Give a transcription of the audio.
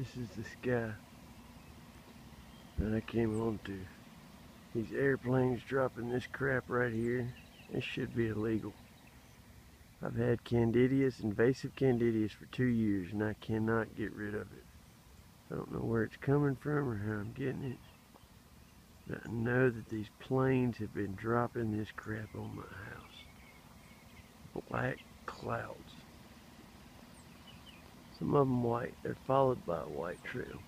This is the sky that I came home to. These airplanes dropping this crap right here, this should be illegal. I've had candidias, invasive candidias for two years and I cannot get rid of it. I don't know where it's coming from or how I'm getting it. But I know that these planes have been dropping this crap on my house. Black clouds. Some of them white. They're followed by a white trail.